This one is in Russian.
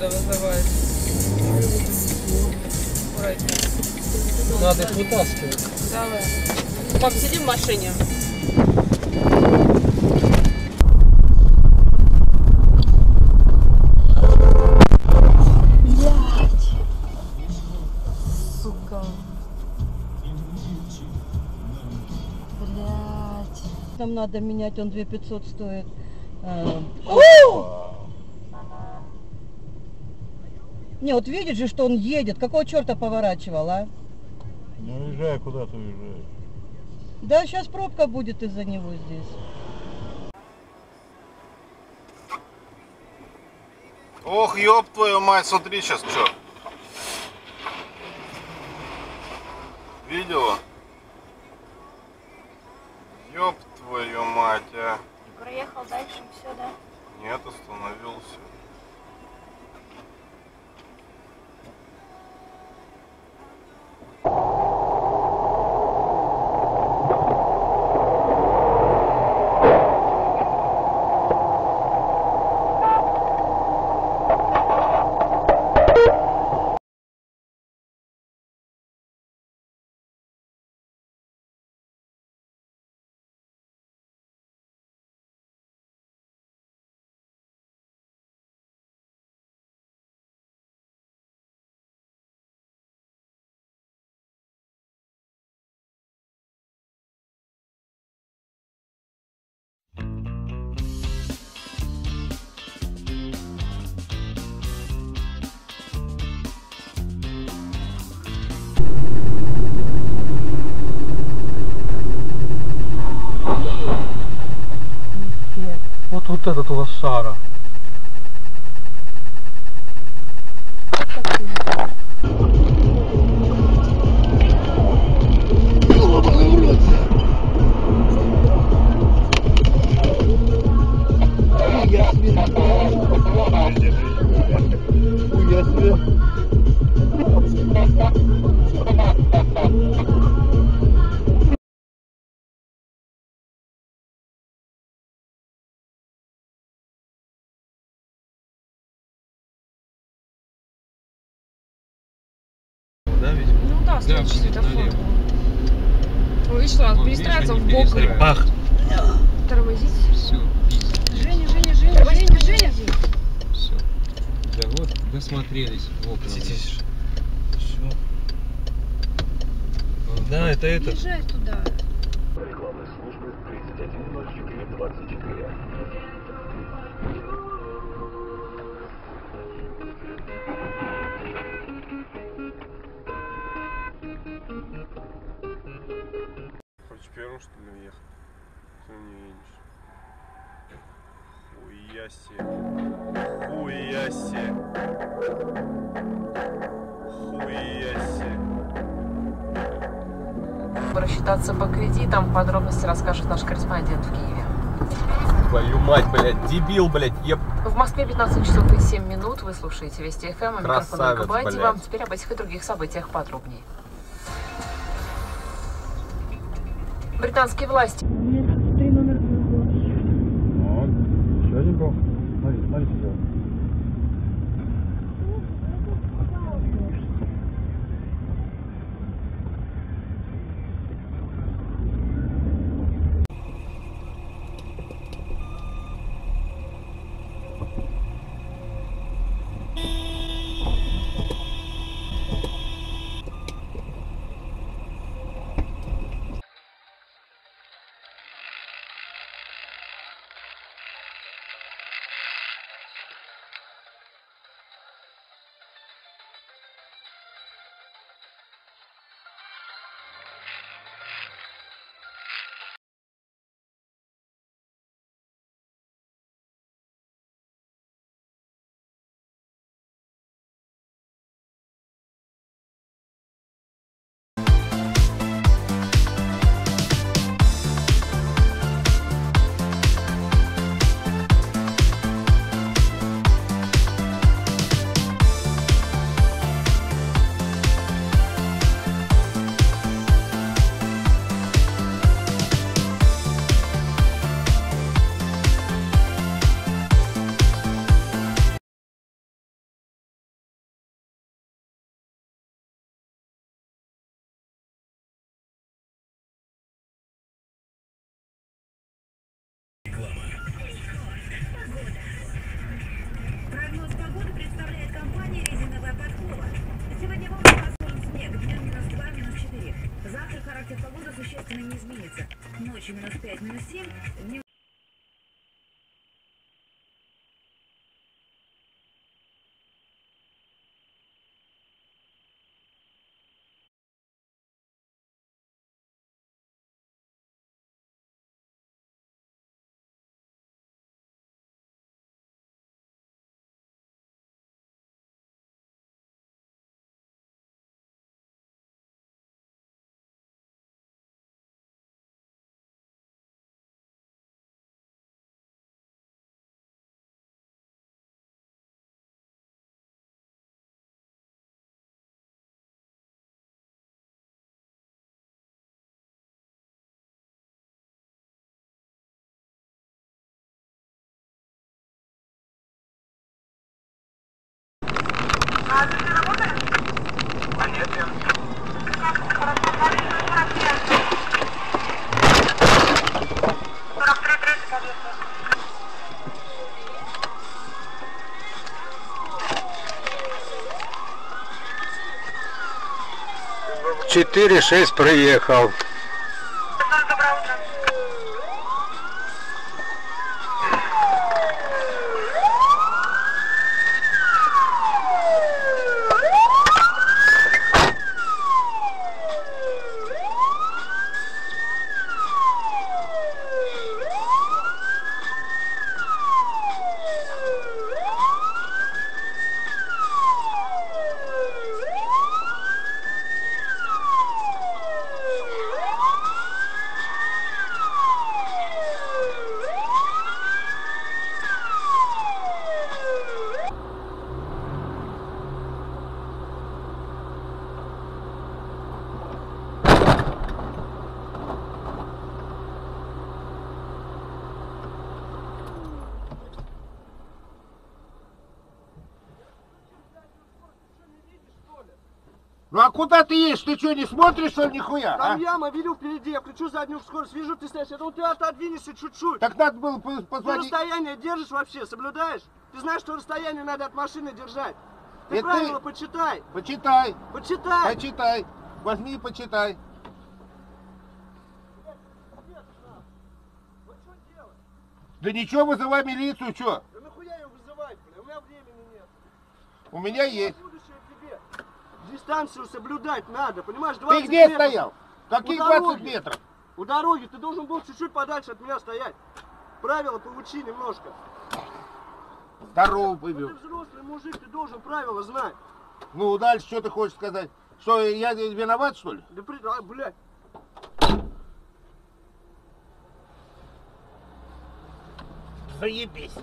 давай. Аккуратнее. Надо их вытаскивать. Давай. Пап, сиди в машине. Сука. Блять. Нам надо менять, он 2500 стоит. А, Не, вот видишь же, что он едет. Какого черта поворачивал, а? Не уезжай, куда ты уезжаешь? Да, сейчас пробка будет из-за него здесь. Ох, ёб твою мать, смотри сейчас, что. Видела? Ёб твою мать, а. Проехал дальше, все, да? Нет, остановился. Вот вот этот лошара. Да, ведь? Ну да, следующий светофор. Ой, видишь, ладно, перестраиваться в бок. Бах. Тормозить. Все, пиздец. Женя, Женя, Женя, Женя, Женя. Все. Да вот, досмотрелись в окна. Все. Да, это этот. Езжай туда. Хочешь первым, что ли, ехать? Ты не едешь. Хуя се. Хуя се. Хуя се. Рассчитаться по кредитам. Подробности расскажет наш корреспондент в Киеве. Твою мать, блядь, дебил, блядь, еб. В Москве 15 часов и 7 минут. Вы слушаете Вести ФМ. А микрофон Красавец, блядь. Вам теперь об этих и других событиях подробнее. Британские власти Вот. Еще один был. Смотри, смотри минус 5, минус 7. Не... Четыре шесть проехал. Ну а куда ты едешь? Ты что, не смотришь, что ли, нихуя? Там а? яма, видел впереди, я включу заднюю скорость, вижу, ты стоишь, я думал, ты отодвинешься чуть-чуть. Так надо было по- Ты позвонить. расстояние держишь вообще, соблюдаешь? Ты знаешь, что расстояние надо от машины держать. Ты Это правила ты- почитай, Почитай, почитай. почитай. Возьми и почитай. Да ничего, вызывай милицию, что? Да нахуя ее вызывать, бля, у меня времени нет. У меня есть. Дистанцию соблюдать надо, понимаешь? Ты 20 где метров. стоял? Каких У 20 дороги. метров? У дороги ты должен был чуть-чуть подальше от меня стоять. Правила поучи немножко. Здорово, Ты выбил. взрослый мужик, ты должен правила знать. Ну, дальше что ты хочешь сказать? Что, я виноват, что ли? Да при... а, блядь. Заебись.